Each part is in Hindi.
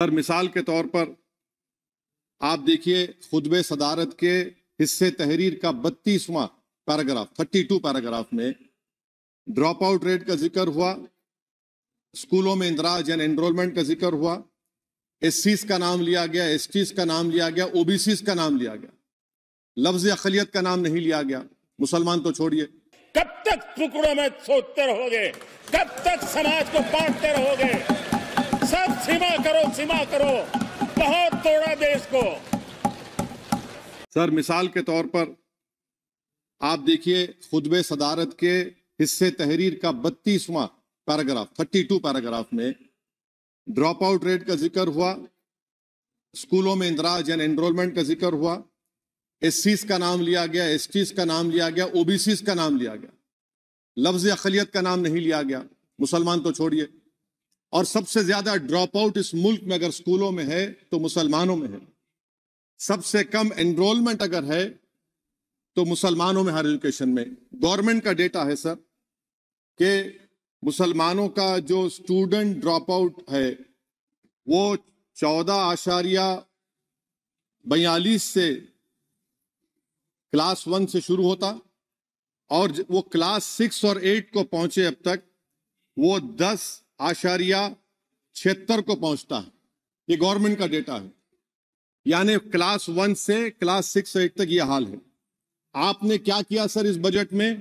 सर मिसाल के तौर पर आप देखिए खुतब सदारत के हिस्से तहरीर का बत्तीसवां पैराग्राफ, थर्टी टू पैराग्राफ में ड्रॉप आउट रेट का ज़िक्र हुआ, स्कूलों में इंदराज यानी एनरोलमेंट का ज़िक्र हुआ एस का नाम लिया गया एस का नाम लिया गया ओबीसी का नाम लिया गया, लफ्ज अखलियत का नाम नहीं लिया गया। मुसलमान तो छोड़िए। कब तक टुकड़ों में सोचते रहोगे? कब तक समाज को बांटते रहोगे? सब सीमा करो सीमा करो। बहुत तोड़ा देश को। सर, मिसाल के तौर पर आप देखिए, खुतब सदारत के हिस्से तहरीर का बत्तीसवां पैराग्राफ, थर्टी टू पैराग्राफ में ड्रॉप आउट रेट का ज़िक्र हुआ, स्कूलों में इंदराज यानी एनरोलमेंट का ज़िक्र हुआ एस का नाम लिया गया एस का नाम लिया गया ओबीसी का नाम लिया गया, लफ्ज अखलियत का नाम नहीं लिया गया। मुसलमान तो छोड़िए। और सबसे ज़्यादा ड्रॉप आउट इस मुल्क में अगर स्कूलों में है तो मुसलमानों में है। सबसे कम एनरोलमेंट अगर है तो मुसलमानों में हायर एजुकेशन में। गवर्नमेंट का डेटा है सर कि मुसलमानों का जो स्टूडेंट ड्रॉप आउट है, वो चौदह आशारिया बयालीस से क्लास वन से शुरू होता और वो क्लास सिक्स और एट को पहुँचे अब तक, वो दस आशारिया छिहत्तर को पहुँचता है। ये गवर्नमेंट का डेटा है। यानी क्लास वन से क्लास सिक्स एट तक ये हाल है। आपने क्या किया सर इस बजट में?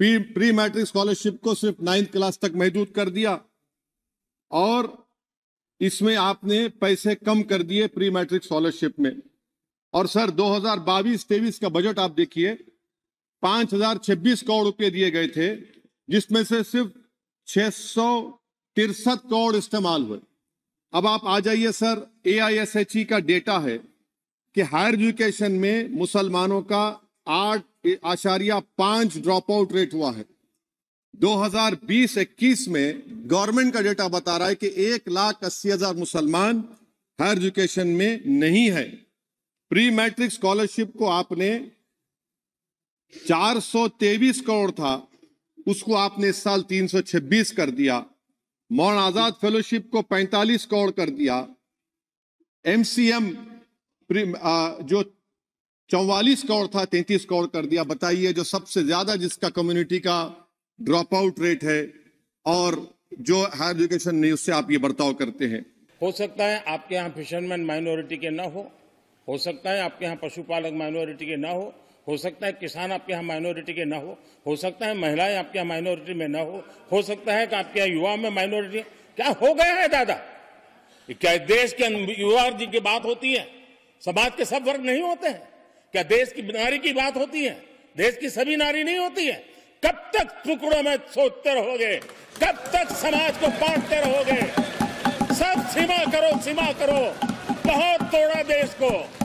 प्री प्री मैट्रिक स्कॉलरशिप को सिर्फ़ नाइन्थ क्लास तक महदूद कर दिया। और इसमें आपने पैसे कम कर दिए प्री मैट्रिक स्कॉलरशिप में। और सर 2022-23 का बजट आप देखिए, पाँच हज़ार छब्बीस करोड़ रुपए दिए गए थे, जिसमें से सिर्फ़ छह सौ तिरसठ करोड़ इस्तेमाल हुए। अब आप आ जाइए सर ए का डेटा है कि हायर एजुकेशन में मुसलमानों का आठ आशारिया पाँच ड्रॉप आउट रेट हुआ है। 2020-21 में गवर्नमेंट का डेटा बता रहा है कि एक लाख अस्सी हज़ार मुसलमान हायर एजुकेशन में नहीं है। प्री मैट्रिक स्कॉलरशिप को आपने 423 करोड़ था, उसको आपने इस साल 326 कर दिया। मौन आज़ाद फेलोशिप को 45 करोड़ कर दिया। एमसीएम जो चौवालीस करोड़ था, तैतीस करोड़ कर दिया। बताइए, जो सबसे ज़्यादा जिसका कम्युनिटी का ड्रॉप आउट रेट है और जो हायर एजुकेशन नहीं, उससे आप ये बर्ताव करते हैं। हो सकता है आपके यहाँ फिशरमैन माइनॉरिटी के ना हो। हो सकता है आपके यहाँ पशुपालक माइनॉरिटी के ना हो। हो सकता है किसान आपके यहाँ माइनॉरिटी के ना हो हो सकता है महिलाएँ आपके यहाँ माइनॉरिटी में ना हो हो सकता है कि आपके यहाँ युवा में माइनॉरिटी क्या हो गया है दादा? क्या देश के युवा जी की बात होती है? समाज के सब वर्ग नहीं होते हैं। क्या देश की नारी की बात होती है? देश की सभी नारी नहीं होती है? कब तक टुकड़ों में सोचते रहोगे? कब तक समाज को बांटते रहोगे? सब सीमा करो सीमा करो। बहुत तोड़ा देश को।